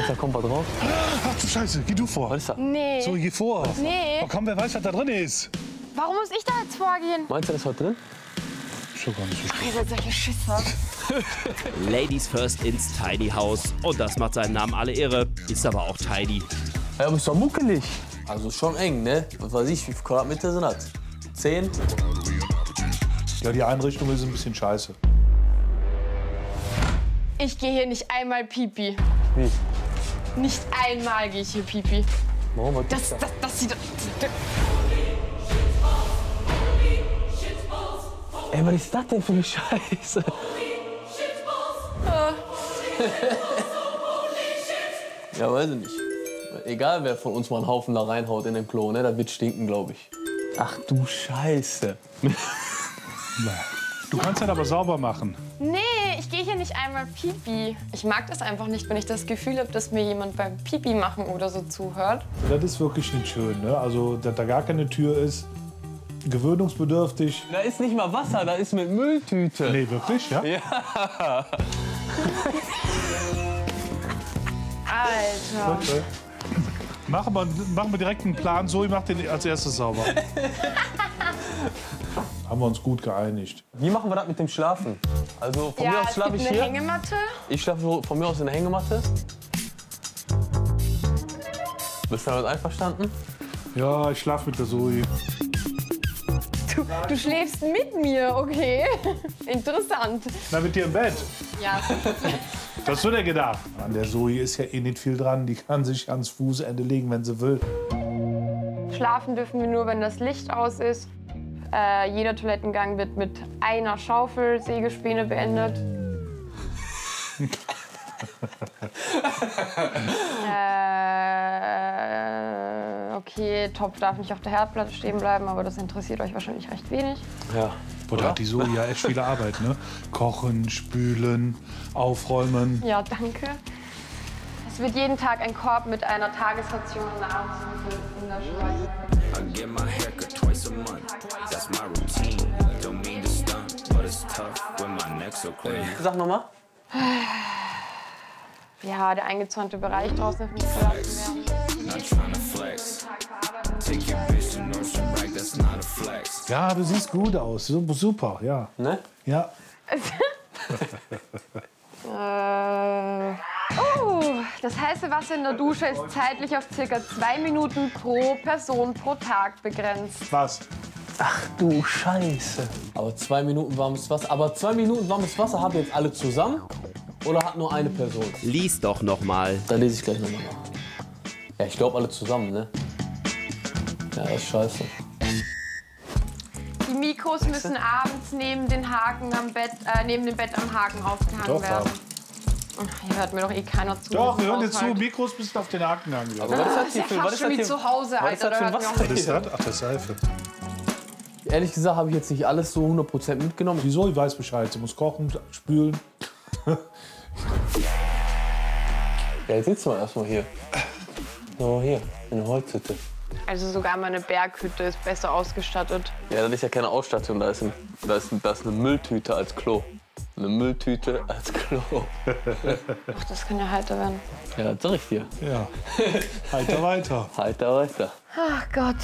da kommt was drauf. Ach du Scheiße, geh du vor. Was ist da? Nee. So, geh vor. Nee. Oh, komm, wer weiß, was da drin ist. Warum muss ich da jetzt vorgehen? Meinst du, da ist was drin? Ist doch gar nicht so schlimm. Ihr seid solche Schisser. Ladies first ins Tiny House. Und das macht seinem Namen alle Ehre. Ist aber auch tidy. Ja, aber ist doch muckelig. Also schon eng, ne? Was weiß ich, wie viele Quadratmeter sind das? Zehn? Ja, die Einrichtung ist ein bisschen scheiße. Ich gehe hier nicht einmal pipi. Wie? Nicht einmal gehe ich hier pipi. Warum? Was Das, das, das sieht... Ey, was ist das denn für eine Scheiße? Ja, weiß ich nicht. Egal, wer von uns mal einen Haufen da reinhaut in den Klo, ne? Das wird stinken, glaube ich. Ach du Scheiße. Du kannst das aber sauber machen. Nee, ich gehe hier nicht einmal pipi. Ich mag das einfach nicht, wenn ich das Gefühl habe, dass mir jemand beim Pipi machen oder so zuhört. Das ist wirklich nicht schön, ne? Also, dass da gar keine Tür ist. Gewöhnungsbedürftig. Da ist nicht mal Wasser, da ist mit Mülltüte. Nee, wirklich, ja? Alter. Machen wir, machen wir direkt einen Plan. Zoe macht den als erstes sauber. Haben wir uns gut geeinigt. Wie machen wir das mit dem Schlafen? Also von mir Ja, aus es schlafe ich eine hier. Hängematte. Ich schlafe von mir aus in der Hängematte. Bist du damit einverstanden? Ja, ich schlafe mit der Zoe. Du, du schläfst mit mir, okay. Interessant. Na, mit dir im Bett. Ja, Das wird er gedacht. An der Zoe ist ja eh nicht viel dran. Die kann sich ans Fußende legen, wenn sie will. schlafen dürfen wir nur, wenn das Licht aus ist. Äh, jeder Toilettengang wird mit einer Schaufel Sägespäne beendet. äh, okay, Topf darf nicht auf der Herdplatte stehen bleiben, aber das interessiert euch wahrscheinlich recht wenig. Ja. Da hat die Zoe ja echt viel Arbeit, ne? Kochen, spülen, aufräumen. Ja, danke. Es wird jeden Tag ein Korb mit einer Tagesration Nahrungsmittel in der Schweiz. I get my haircut twice a month. That's my routine. Don't mean to stunt, but it's tough when my neck's so clean. Sag nochmal. Ja, der eingezäunte Bereich draußen darf nicht verlassen werden. Not trying to flex. Take your bitch to Nordstrom Rack, that's not a flex. Ja, du siehst gut aus. Su- Super, ja. Ne? Ja. Äh, oh, das heiße Wasser in der Dusche ist zeitlich auf circa zwei Minuten pro Person pro Tag begrenzt. Was? Du Scheiße. Aber zwei Minuten warmes Wasser. Aber zwei Minuten warmes Wasser haben jetzt alle zusammen? Oder hat nur eine Person? Lies doch noch mal. Da lese ich gleich nochmal nach. Ja, ich glaube alle zusammen, ne? Ja, das ist scheiße. Die Mikros müssen abends neben den Haken am Bett, äh, neben dem Bett am Haken aufgehangen werden. Farben. Hier hört mir doch eh keiner zu. Doch, wir hören dir zu. Mikros müssen auf den Haken hangen. Aber was ist Das das ist hier ja für, was ist schon das wie hier, zu Hause, was ist Alter. das für? Was ist das? Ach, das ist Seife. Ehrlich gesagt habe ich jetzt nicht alles so 100% mitgenommen. Die Zoe weiß Bescheid. Sie muss kochen, spülen. Ja, jetzt sitzen wir erstmal hier. So, hier, in der Holzhütte. Also sogar meine Berghütte ist besser ausgestattet. Ja, das ist ja keine Ausstattung, da ist, ein, da, ist ein, da ist eine Mülltüte als Klo. Eine Mülltüte als Klo. Ach, das kann ja heiter werden. Ja, das sag ich dir. Ja. Heiter weiter. Weiter, weiter. Ach Gott.